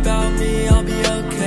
about me, I'll be okay.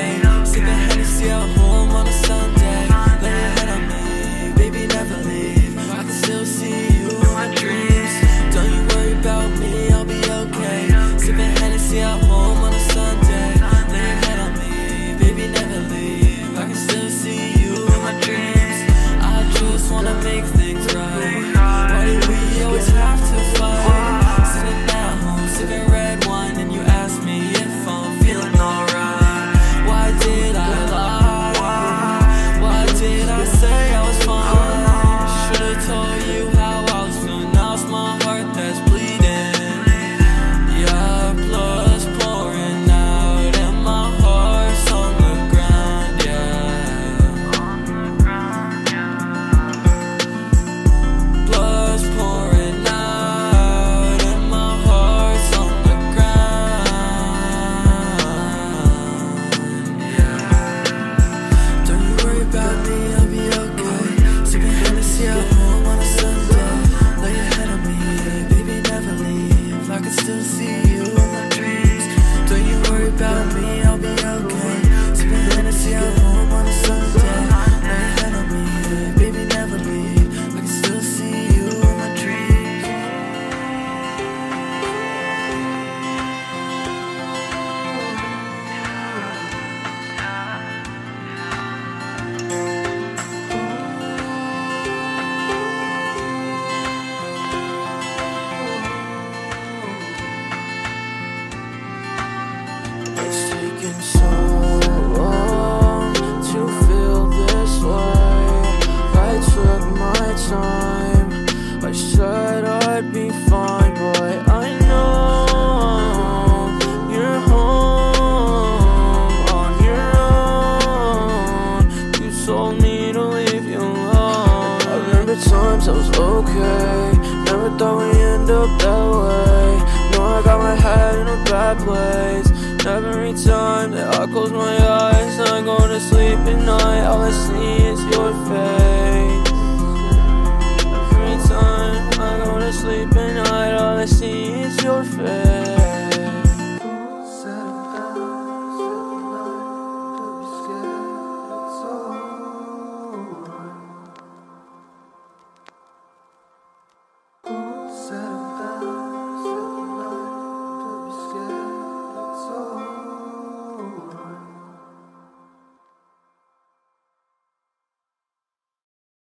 a bad way. Know I got my head in a bad place. Every time that I close my eyes. I go to sleep at night. All I see is your face.